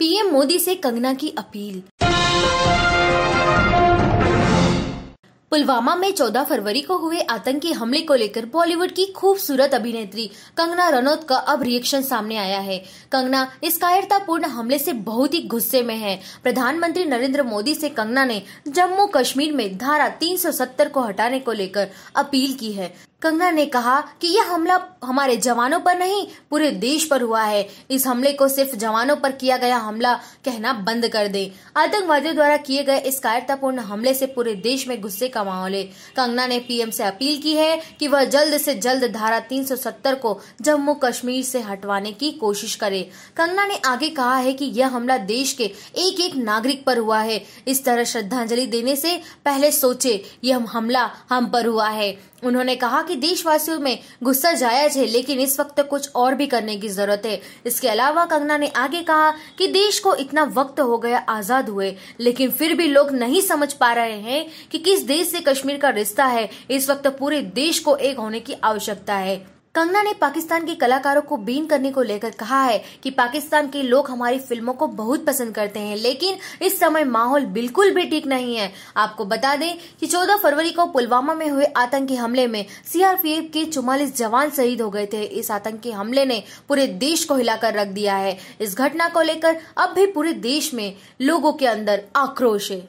PM Modi से कंगना की appeal. Pulwama में 14 फरवरी को हुए आतंकी हमले को लेकर बॉलीवुड की खूबसूरत अभिनेत्री कंगना रनौत का अब रिएक्शन सामने आया है। कंगना इस कायरतापूर्ण हमले से बहुत ही गुस्से में है। प्रधानमंत्री नरेंद्र मोदी से कंगना ने जम्मू कश्मीर में धारा 370 को हटाने को लेकर अपील की है। कंगना ने कहा कि यह हमला हमारे जवानों पर नहीं, पूरे देश पर हुआ है। इस हमले को सिर्फ़ जवानों पर किया गया हमला कहना बंद कर दे। आतंकवादियों द्वारा किए गए इस कायरतापूर्ण हमले से पूरे देश में गुस्से का माहौल है कंगना ने पीएम से अपील की है कि वह जल्द से जल्द धारा 370 को जम्मू कश्मीर से हटवाने की कोशिश करे। कंगना ने आगे कहा है कि यह हमला देश के एक एक नागरिक पर हुआ है। इस तरह श्रद्धांजलि देने से पहले सोचे, यह हमला हम पर हुआ है। उन्होंने कहा कि देशवासियों में गुस्सा जायज़ है, लेकिन इस वक्त कुछ और भी करने की ज़रूरत है। इसके अलावा कंगना ने आगे कहा कि देश को इतना वक्त हो गया आज़ाद हुए, लेकिन फिर भी लोग नहीं समझ पा रहे हैं कि किस देश से कश्मीर का रिश्ता है। इस वक्त पूरे देश को एक होने की आवश्यकता है। कंगना ने पाकिस्तान के कलाकारों को बीन करने को लेकर कहा है कि पाकिस्तान के लोग हमारी फ़िल्मों को बहुत पसंद करते हैं, लेकिन इस समय माहौल बिल्कुल भी ठीक नहीं है। आपको बता दें कि 14 फरवरी को पुलवामा में हुए आतंकी हमले में सीआरपीएफ के चुम्बालीस जवान शहीद हो गए थे। इस आतंकी हमले ने पूरे देश को हिलाकर रख दिया है। इस घटना को लेकर अब भी पूरे देश में लोगों के अंदर आक्रोश है।